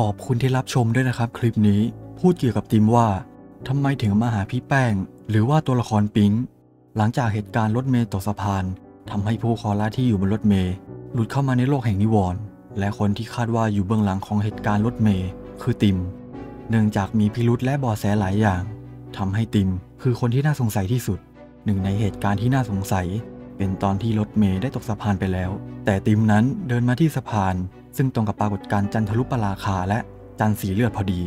ขอบคุณที่รับชมด้วยนะครับ คลิปนี้พูดเกี่ยวกับติมว่าทำไมถึงมาหาพี่แป้ง หรือว่าตัวละครปิงหลังจากเหตุการณ์รถเมย์ตกสะพานทำให้ผู้คอร้าที่อยู่บนรถเมย์หลุดเข้ามาในโลกแห่งนิวรณ์และคนที่คาดว่าอยู่เบื้องหลังของเหตุการณ์รถเมย์คือติม เนื่องจากมีพิรุธและบาะแสหลายอย่างทำให้ติมคือคนที่น่าสงสัยที่สุด หนึ่งในเหตุการณ์ที่น่าสงสัย เป็นตอนที่รถเมย์ได้ตกสะพานไปแล้ว แต่ติมนั้นเดินมาที่สะพาน ซึ่งตรงกับปรากฏการณ์จันทรุปราคาและจันทร์สีเลือดพอดี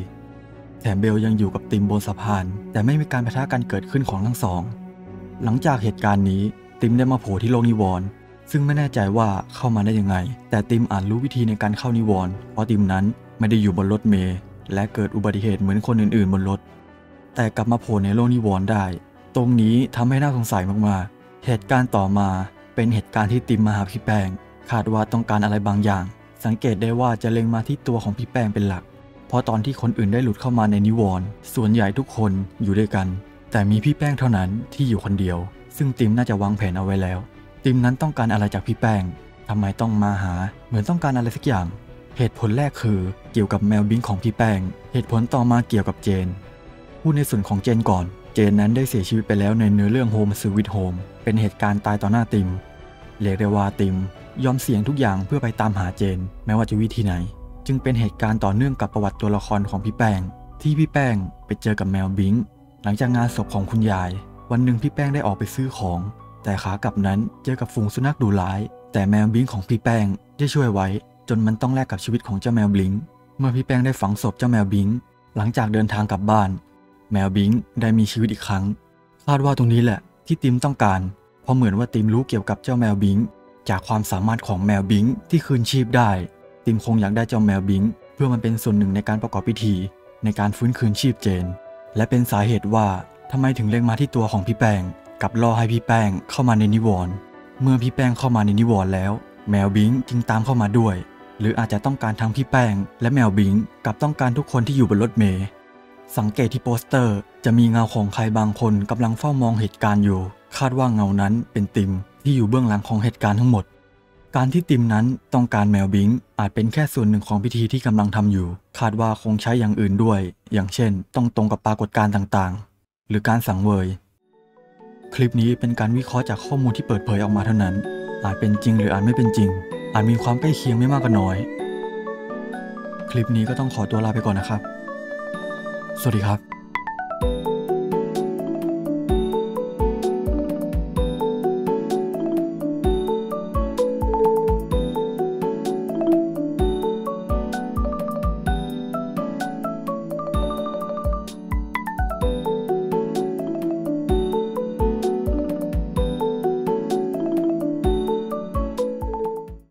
แถมเบลยังอยู่กับติมบนสะพาน แต่ไม่มีการประทะกันเกิดขึ้นของทั้งสอง หลังจากเหตุการณ์นี้ติมได้มาโผล่ที่โลกนิวรณ์ซึ่งไม่แน่ใจว่าเข้ามาได้ยังไง แต่ติมอาจรู้วิธีในการเข้านิวรณ์เพราะติมนั้นไม่ได้อยู่บนรถเมล์และเกิดอุบัติเหตุเหมือนคนอื่นๆ บนรถ แต่กลับมาโผล่ในโลกนิวรณ์ได้ ตรงนี้ทำให้น่าสงสัยมากๆ เหตุการณ์ต่อมาเป็นเหตุการณ์ที่ติมมาหาพี่แปงคาดว่าต้องการอะไรบางอย่าง สังเกตได้ว่าจะเล็งมาที่ตัวของพี่แป้งเป็นหลัก เพราะตอนที่คนอื่นได้หลุดเข้ามาในนิวรณ์ส่วนใหญ่ทุกคนอยู่ด้วยกัน แต่มีพี่แป้งเท่านั้นที่อยู่คนเดียว ซึ่งติมน่าจะวางแผนเอาไว้แล้ว ติมนั้นต้องการอะไรจากพี่แป้งทำไมต้องมาหา เหมือนต้องการอะไรสักอย่าง เหตุผลแรกคือเกี่ยวกับแมวบิงของพี่แป้ง เหตุผลต่อมาเกี่ยวกับเจน พูดในส่วนของเจนก่อน เจนนั้นได้เสียชีวิตไปแล้วในเนื้อเรื่องโฮมสวิตโฮมเป็นเหตุการณ์ตายต่อหน้าติม เรียกได้ว่าติมยอมเสี่ยงทุกอย่างเพื่อไปตามหาเจน แม้ว่าจะวิธีไหน จึงเป็นเหตุการณ์ต่อเนื่องกับประวัติตัวละครของพี่แป้ง ที่พี่แป้งไปเจอกับแมวบิงหลังจากงานศพของคุณยาย วันหนึ่งพี่แป้งได้ออกไปซื้อของ แต่ขากลับนั้นเจอกับฝูงสุนัขดุร้าย แต่แมวบิงของพี่แป้งได้ช่วยไว้ จนมันต้องแลกกับชีวิตของเจ้าแมวบิงเมื่อพี่แป้งได้ฝังศพเจ้าแมวบิงหลังจากเดินทางกลับบ้าน แมวบิงได้มีชีวิตอีกครั้งคาดว่าตรงนี้แหละที่ติมต้องการ เพราะเหมือนว่าติมรู้เกี่ยวกับเจ้าแมวบิงจากความสามารถของแมวบิงที่คืนชีพได้ ติมคงอยากได้เจ้าแมวบิงเพื่อมันเป็นส่วนหนึ่งในการประกอบพิธี ในการฟื้นคืนชีพเจน และเป็นสาเหตุว่าทำไมถึงเล็งมาที่ตัวของพี่แป้งกับล่อให้พี่แป้งเข้ามาในนิวรณ์เมื่อพี่แป้งเข้ามาในนิวรณ์แล้ว แมวบิงจึงตามเข้ามาด้วย หรืออาจจะต้องการทั้งพี่แป้งและแมวบิงกับต้องการทุกคนที่อยู่บนรถเมล์สังเกตที่โปสเตอร์จะมีเงาของใครบางคนกำลังเฝ้ามองเหตุการณ์อยู่ คาดว่าเงานั้นเป็นติมที่อยู่เบื้องหลังของเหตุการณ์ทั้งหมด การที่ติมนั้นต้องการแมวบิงอาจเป็นแค่ส่วนหนึ่งของพิธีที่กำลังทำอยู่ คาดว่าคงใช้อย่างอื่นด้วย อย่างเช่น ต้องตรงกับปรากฏการณ์ต่างๆ หรือการสังเวย คลิปนี้เป็นการวิเคราะห์จากข้อมูลที่เปิดเผยออกมาเท่านั้น อาจเป็นจริงหรืออาจไม่เป็นจริง อาจมีความใกล้เคียงไม่มากก็น้อย คลิปนี้ก็ต้องขอตัวลาไปก่อนนะครับ สวัสดีครับ